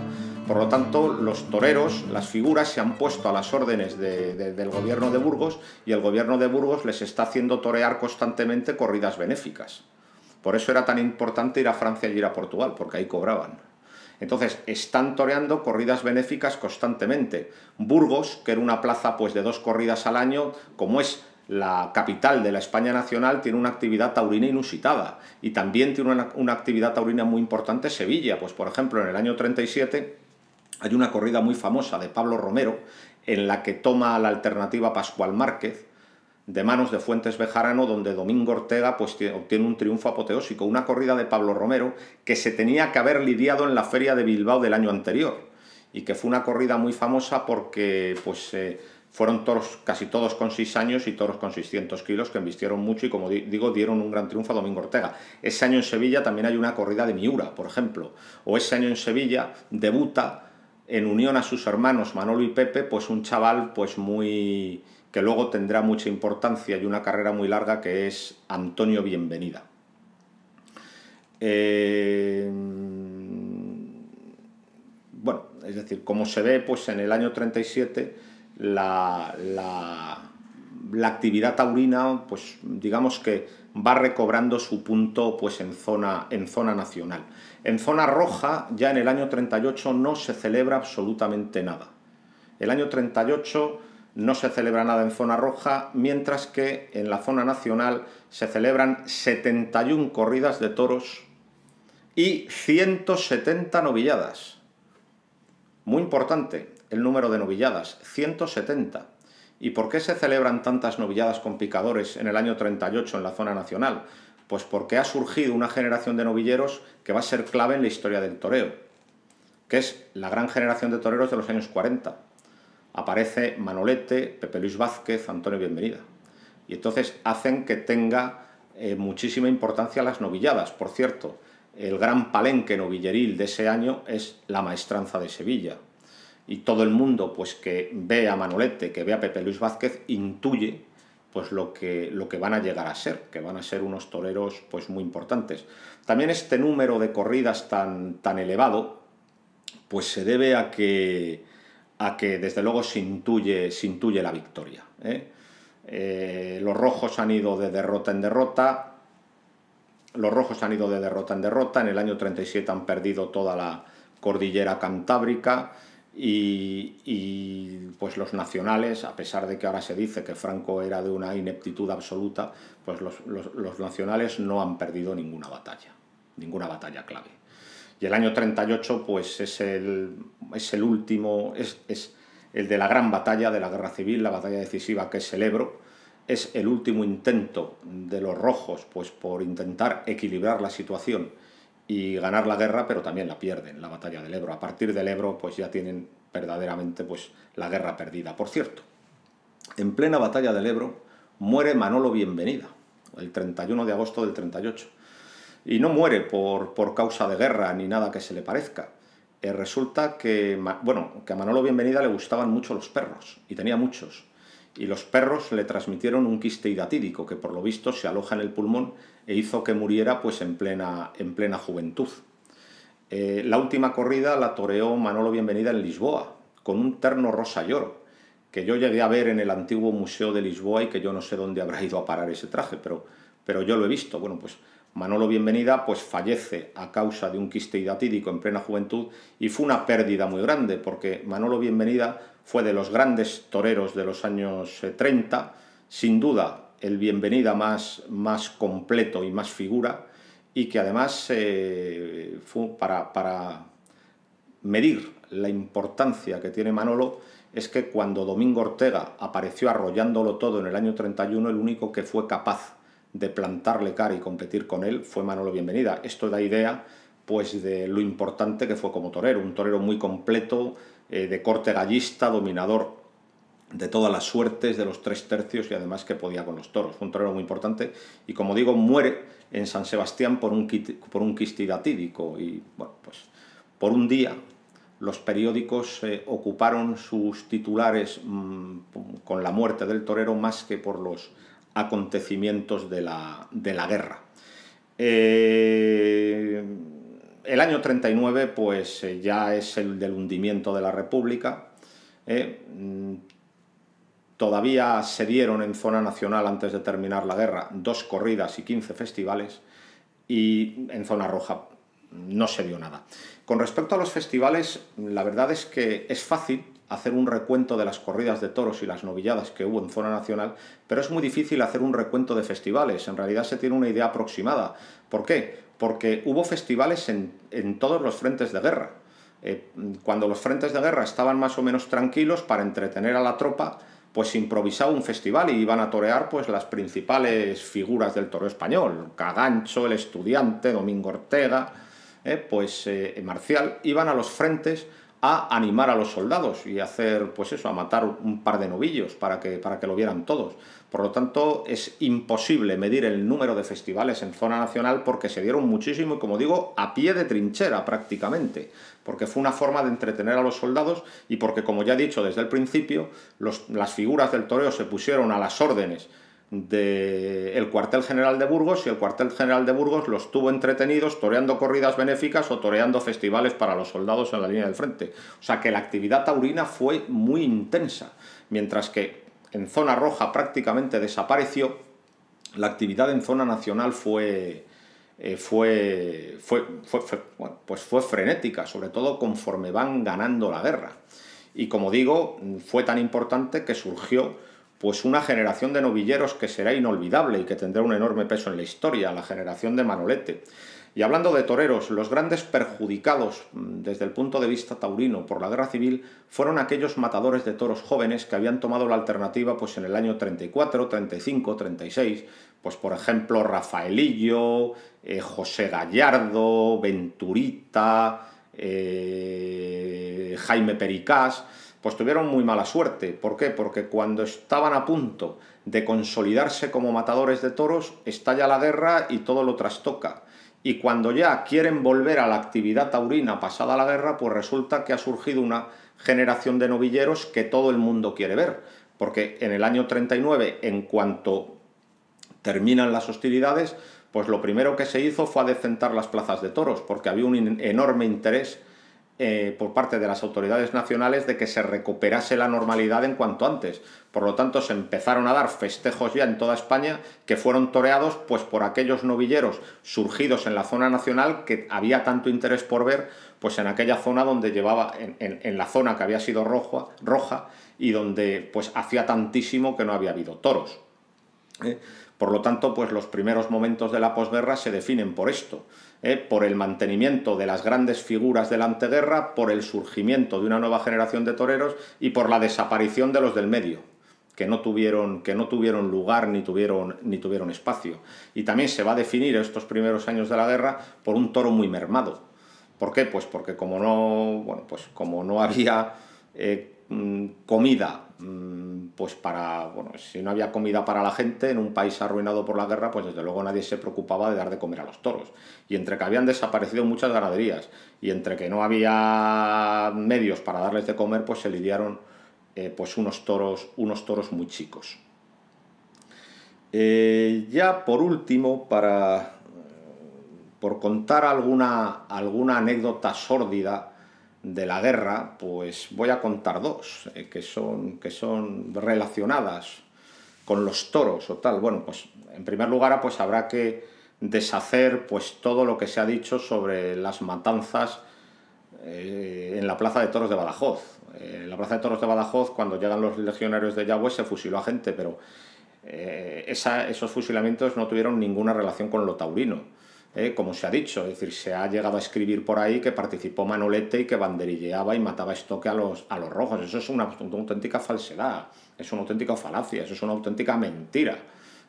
Por lo tanto, los toreros, las figuras, se han puesto a las órdenes del gobierno de Burgos y el gobierno de Burgos les está haciendo torear constantemente corridas benéficas. Por eso era tan importante ir a Francia y ir a Portugal, porque ahí cobraban. Entonces, están toreando corridas benéficas constantemente. Burgos, que era una plaza pues, de dos corridas al año, como es la capital de la España nacional, tiene una actividad taurina inusitada. Y también tiene una, una actividad taurina muy importante Sevilla. Pues, por ejemplo, en el año 37 hay una corrida muy famosa de Pablo Romero en la que toma la alternativa Pascual Márquez de manos de Fuentes Bejarano, donde Domingo Ortega pues, obtiene un triunfo apoteósico, una corrida de Pablo Romero que se tenía que haber lidiado en la feria de Bilbao del año anterior y que fue una corrida muy famosa porque pues, eh, fueron casi todos con 6 años y toros con 600 kilos que embistieron mucho y como digo dieron un gran triunfo a Domingo Ortega. Ese año en Sevilla también hay una corrida de Miura, por ejemplo, o ese año en Sevilla debuta en unión a sus hermanos Manolo y Pepe, pues un chaval pues muy que luego tendrá mucha importancia y una carrera muy larga que es Antonio Bienvenida. Eh, bueno, es decir, como se ve, pues en el año 37 la, la, la actividad taurina, pues digamos que va recobrando su punto pues en zona, en zona nacional. En zona roja, ya en el año 38 no se celebra absolutamente nada. El año 38 no se celebra nada en zona roja, mientras que en la zona nacional se celebran 71 corridas de toros y 170 novilladas. Muy importante, el número de novilladas, 170. ¿Y por qué se celebran tantas novilladas con picadores en el año 38 en la zona nacional? Pues porque ha surgido una generación de novilleros que va a ser clave en la historia del toreo, que es la gran generación de toreros de los años 40. Aparece Manolete, Pepe Luis Vázquez, Antonio Bienvenida. Y entonces hacen que tenga eh, muchísima importancia las novilladas. Por cierto, el gran palenque novilleril de ese año es la maestranza de Sevilla. Y todo el mundo pues, que ve a Manolete, que ve a Pepe Luis Vázquez, intuye pues, lo, que, lo que van a llegar a ser, que van a ser unos toreros pues, muy importantes. También este número de corridas tan, tan elevado pues, se debe a que, a que desde luego se intuye, la victoria. ¿eh? Eh, los rojos han ido de derrota en derrota, los rojos han ido de derrota en derrota, en el año 37 han perdido toda la cordillera cantábrica y, pues los nacionales, a pesar de que ahora se dice que Franco era de una ineptitud absoluta, pues los, nacionales no han perdido ninguna batalla, ninguna batalla clave. Y el año 38 pues es el, es el último, es, es el de la gran batalla de la guerra civil, la batalla decisiva que es el Ebro, es el último intento de los rojos pues por intentar equilibrar la situación y ganar la guerra, pero también la pierden, la batalla del Ebro. A partir del Ebro pues ya tienen verdaderamente pues la guerra perdida. Por cierto, en plena batalla del Ebro muere Manolo Bienvenida, el 31 de agosto del 38. Y no muere por, por causa de guerra ni nada que se le parezca, eh, resulta que, bueno, que a Manolo Bienvenida le gustaban mucho los perros, y tenía muchos. Y los perros le transmitieron un quiste hidatídico que por lo visto se aloja en el pulmón e hizo que muriera pues en plena, en plena juventud. Eh, la última corrida la toreó Manolo Bienvenida en Lisboa, con un terno rosa y oro, que yo llegué a ver en el antiguo Museo de Lisboa y que yo no sé dónde habrá ido a parar ese traje, pero, pero yo lo he visto. Bueno, pues Manolo Bienvenida pues fallece a causa de un quiste hidatídico en plena juventud y fue una pérdida muy grande porque Manolo Bienvenida fue de los grandes toreros de los años 30, eh, sin duda el Bienvenida más, más completo y más figura y que además eh, fue para, para medir la importancia que tiene Manolo es que cuando Domingo Ortega apareció arrollándolo todo en el año 31, el único que fue capaz de plantarle cara y competir con él fue Manolo Bienvenida. Esto da idea pues de lo importante que fue como torero, un torero muy completo, eh, de corte gallista, dominador de todas las suertes, de los tres tercios y además que podía con los toros. Un torero muy importante y como digo, muere en San Sebastián por un, por un quistidatídico y bueno, pues por un día los periódicos eh, ocuparon sus titulares mm, con la muerte del torero más que por los acontecimientos de la, guerra. Eh, el año 39 pues eh, ya es el del hundimiento de la República. Eh, mm, todavía se dieron en zona nacional antes de terminar la guerra dos corridas y 15 festivales y en zona roja no se dio nada. Con respecto a los festivales, la verdad es que es fácil hacer un recuento de las corridas de toros y las novilladas que hubo en zona nacional, pero es muy difícil hacer un recuento de festivales. En realidad se tiene una idea aproximada. ¿Por qué? Porque hubo festivales en, todos los frentes de guerra. Eh, cuando los frentes de guerra estaban más o menos tranquilos para entretener a la tropa, pues improvisaba un festival y iban a torear pues las principales figuras del toro español, Cagancho, el estudiante, Domingo Ortega, eh, pues eh, Marcial, iban a los frentes a animar a los soldados y hacer, pues eso, a matar un par de novillos para que, para que lo vieran todos. Por lo tanto, es imposible medir el número de festivales en zona nacional porque se dieron muchísimo y, como digo, a pie de trinchera prácticamente, porque fue una forma de entretener a los soldados y porque, como ya he dicho desde el principio, las figuras del toreo se pusieron a las órdenes del cuartel general de Burgos y el cuartel general de Burgos los tuvo entretenidos toreando corridas benéficas o toreando festivales para los soldados en la línea del frente. O sea que la actividad taurina fue muy intensa, mientras que en zona roja prácticamente desapareció, la actividad en zona nacional fue, eh, fue, fue, pues fue frenética, sobre todo conforme van ganando la guerra. Y como digo, fue tan importante que surgió pues una generación de novilleros que será inolvidable y que tendrá un enorme peso en la historia, la generación de Manolete. Y hablando de toreros, los grandes perjudicados mm, desde el punto de vista taurino por la guerra civil fueron aquellos matadores de toros jóvenes que habían tomado la alternativa pues, en el año 34, 35, 36, pues por ejemplo Rafaelillo, eh, José Gallardo, Venturita, eh, Jaime Pericás, pues tuvieron muy mala suerte. ¿Por qué? Porque cuando estaban a punto de consolidarse como matadores de toros, estalla la guerra y todo lo trastoca. Y cuando ya quieren volver a la actividad taurina pasada la guerra, pues resulta que ha surgido una generación de novilleros que todo el mundo quiere ver. Porque en el año 39, en cuanto terminan las hostilidades, pues lo primero que se hizo fue adecentar las plazas de toros, porque había un enorme interés eh, por parte de las autoridades nacionales de que se recuperase la normalidad en cuanto antes. Por lo tanto, se empezaron a dar festejos ya en toda España que fueron toreados pues, por aquellos novilleros surgidos en la zona nacional que había tanto interés por ver pues, en aquella zona donde llevaba, en, la zona que había sido roja, roja y donde pues, hacía tantísimo que no había habido toros. ¿eh? Por lo tanto, pues los primeros momentos de la posguerra se definen por esto. ¿Eh? por el mantenimiento de las grandes figuras de la anteguerra, por el surgimiento de una nueva generación de toreros y por la desaparición de los del medio, que no tuvieron, que no tuvieron lugar ni tuvieron, ni tuvieron espacio. Y también se va a definir estos primeros años de la guerra por un toro muy mermado. ¿Por qué? Pues porque como no, bueno, pues como no había eh, mm, comida pues para, bueno, si no había comida para la gente en un país arruinado por la guerra, pues desde luego nadie se preocupaba de dar de comer a los toros. Y entre que habían desaparecido muchas ganaderías y entre que no había medios para darles de comer, pues se lidiaron eh, pues unos toros, unos toros muy chicos. Eh, ya por último, para por contar alguna, alguna anécdota sórdida de la guerra, pues voy a contar dos, eh, que, son, que son relacionadas con los toros o tal. Bueno, pues en primer lugar pues habrá que deshacer pues todo lo que se ha dicho sobre las matanzas eh, en la Plaza de Toros de Badajoz. Eh, en la Plaza de Toros de Badajoz, cuando llegan los legionarios de Yahweh, se fusiló a gente, pero esos fusilamientos no tuvieron ninguna relación con lo taurino ¿eh? como se ha dicho, es decir, se ha llegado a escribir por ahí que participó Manolete y que banderilleaba y mataba estoque a los, a los rojos. Eso es una, auténtica falsedad, es una auténtica falacia, eso es una auténtica mentira.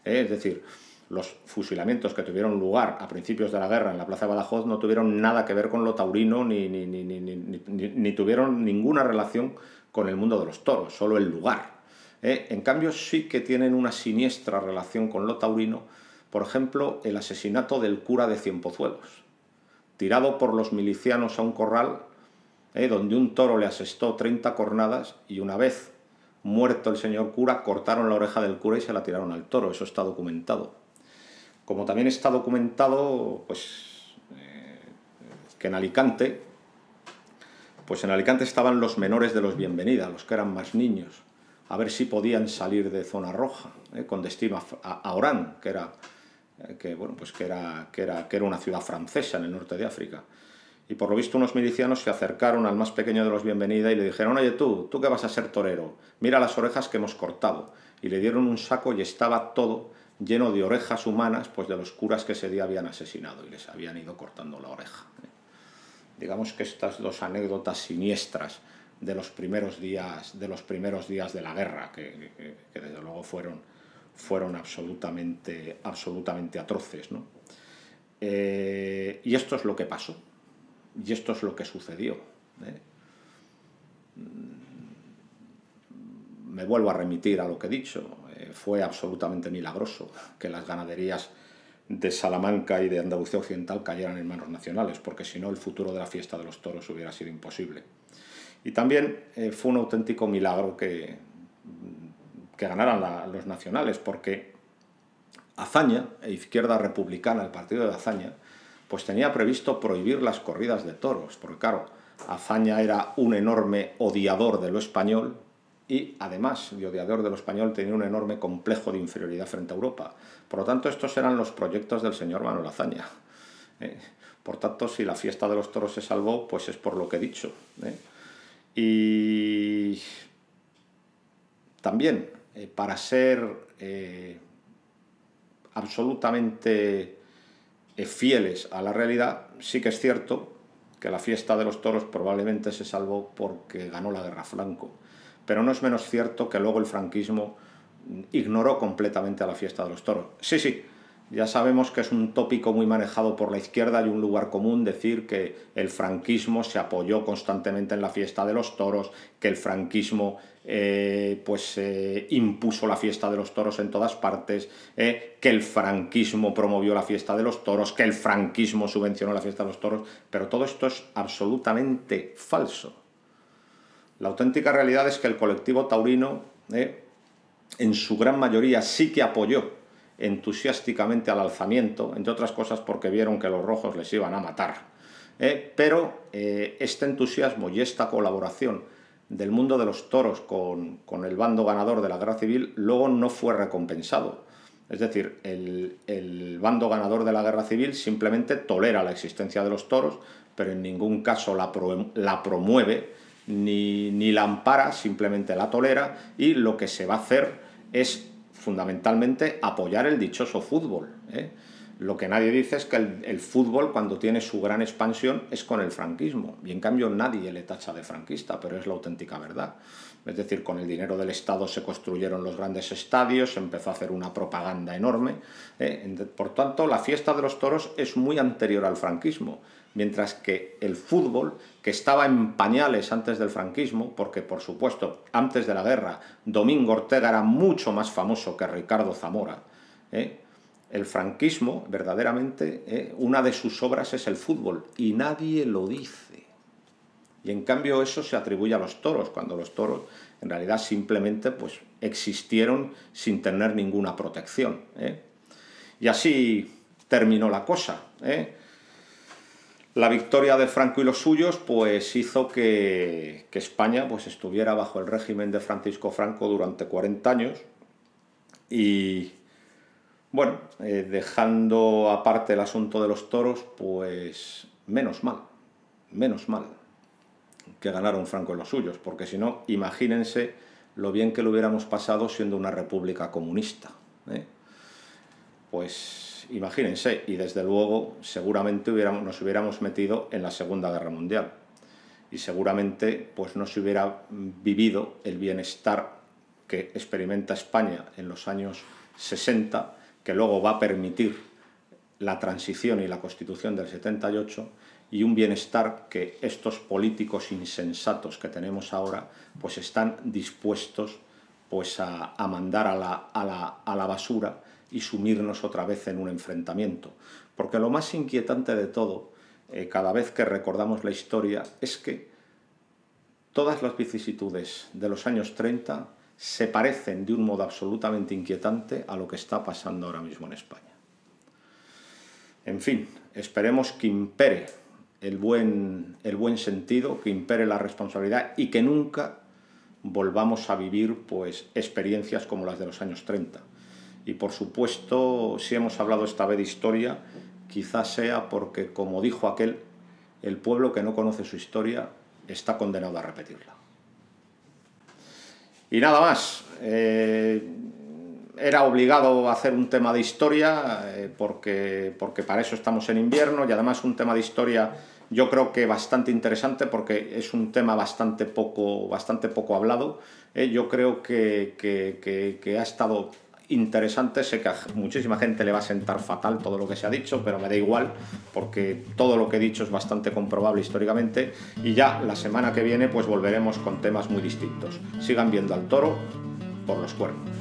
¿eh? Es decir, los fusilamientos que tuvieron lugar a principios de la guerra en la Plaza de Badajoz no tuvieron nada que ver con lo taurino ni, ni, ni, ni tuvieron ninguna relación con el mundo de los toros, solo el lugar. ¿eh? En cambio sí que tienen una siniestra relación con lo taurino por ejemplo, el asesinato del cura de Cienpozuelos, tirado por los milicianos a un corral eh, donde un toro le asestó 30 cornadas y una vez muerto el señor cura, cortaron la oreja del cura y se la tiraron al toro. Eso está documentado. Como también está documentado, pues, eh, que en Alicante, pues en Alicante estaban los menores de los Bienvenida, los que eran más niños, a ver si podían salir de zona roja, eh, con destino a Orán, que era que, bueno, pues que, era, que, era, que era una ciudad francesa en el norte de África. Y por lo visto unos milicianos se acercaron al más pequeño de los bienvenida y le dijeron, oye tú, tú que vas a ser torero, mira las orejas que hemos cortado. Y le dieron un saco y estaba todo lleno de orejas humanas, pues de los curas que ese día habían asesinado y les habían ido cortando la oreja. Digamos que estas dos anécdotas siniestras de los primeros días de, los primeros días de la guerra, que desde luego fueron fueron absolutamente, absolutamente atroces. ¿no? Eh, y esto es lo que pasó, y esto es lo que sucedió. ¿eh? Mm, me vuelvo a remitir a lo que he dicho, eh, fue absolutamente milagroso que las ganaderías de Salamanca y de Andalucía Occidental cayeran en manos nacionales, porque si no el futuro de la fiesta de los toros hubiera sido imposible. Y también fue un auténtico milagro que, que ganaran los nacionales, porque Azaña, e Izquierda Republicana, el partido de Azaña, pues tenía previsto prohibir las corridas de toros, porque claro, Azaña era un enorme odiador de lo español y además de odiador de lo español tenía un enorme complejo de inferioridad frente a Europa. Por lo tanto, estos eran los proyectos del señor Manuel Azaña. ¿eh? Por tanto, si la fiesta de los toros se salvó, pues es por lo que he dicho. ¿eh? Y también eh, para ser eh, absolutamente fieles a la realidad, sí que es cierto que la fiesta de los toros probablemente se salvó porque ganó la guerra franco. Pero no es menos cierto que luego el franquismo ignoró completamente a la fiesta de los toros. Sí, sí, ya sabemos que es un tópico muy manejado por la izquierda y un lugar común decir que el franquismo se apoyó constantemente en la fiesta de los toros, que el franquismo eh, pues eh, impuso la fiesta de los toros en todas partes, eh, que el franquismo promovió la fiesta de los toros, que el franquismo subvencionó la fiesta de los toros, pero todo esto es absolutamente falso. La auténtica realidad es que el colectivo taurino, en su gran mayoría, sí que apoyó entusiásticamente al alzamiento, entre otras cosas porque vieron que los rojos les iban a matar. Pero este entusiasmo y esta colaboración del mundo de los toros con, el bando ganador de la guerra civil luego no fue recompensado. Es decir, el, bando ganador de la guerra civil simplemente tolera la existencia de los toros, pero en ningún caso la, la promueve ni, ni la ampara, simplemente la tolera y lo que se va a hacer es fundamentalmente apoyar el dichoso fútbol. ¿eh? Lo que nadie dice es que el, fútbol, cuando tiene su gran expansión, es con el franquismo. Y en cambio nadie le tacha de franquista, pero es la auténtica verdad. Es decir, con el dinero del Estado se construyeron los grandes estadios, se empezó a hacer una propaganda enorme. ¿eh? Por tanto, la fiesta de los toros es muy anterior al franquismo mientras que el fútbol, que estaba en pañales antes del franquismo, porque por supuesto antes de la guerra Domingo Ortega era mucho más famoso que Ricardo Zamora, ¿eh? El franquismo verdaderamente, ¿eh? una de sus obras es el fútbol y nadie lo dice. Y en cambio eso se atribuye a los toros, cuando los toros en realidad simplemente pues, existieron sin tener ninguna protección. ¿eh? Y así terminó la cosa. La victoria de Franco y los suyos pues hizo que, España pues, estuviera bajo el régimen de Francisco Franco durante 40 años y bueno, eh, dejando aparte el asunto de los toros, pues menos mal, menos mal que ganaron Franco y los suyos, porque si no, imagínense lo bien que lo hubiéramos pasado siendo una república comunista. ¿eh? Pues imagínense, y desde luego seguramente nos hubiéramos metido en la Segunda Guerra Mundial y seguramente pues no se hubiera vivido el bienestar que experimenta España en los años 60, que luego va a permitir la transición y la constitución del 78 y un bienestar que estos políticos insensatos que tenemos ahora pues están dispuestos pues a, mandar a la, a, la, a la basura y sumirnos otra vez en un enfrentamiento. Porque lo más inquietante de todo, eh, cada vez que recordamos la historia, es que todas las vicisitudes de los años 30 se parecen de un modo absolutamente inquietante a lo que está pasando ahora mismo en España. En fin, esperemos que impere el buen, sentido, que impere la responsabilidad y que nunca volvamos a vivir pues, experiencias como las de los años 30 y por supuesto, si hemos hablado esta vez de historia, quizás sea porque, como dijo aquel, el pueblo que no conoce su historia está condenado a repetirla. Y nada más. Eh, era obligado hacer un tema de historia eh, porque, porque para eso estamos en invierno y además un tema de historia yo creo que bastante interesante porque es un tema bastante poco, bastante poco hablado. Eh, yo creo que, que, que ha estado interesante. Sé que a muchísima gente le va a sentar fatal todo lo que se ha dicho, pero me da igual porque todo lo que he dicho es bastante comprobable históricamente y ya la semana que viene pues volveremos con temas muy distintos. Sigan viendo al toro por los cuernos.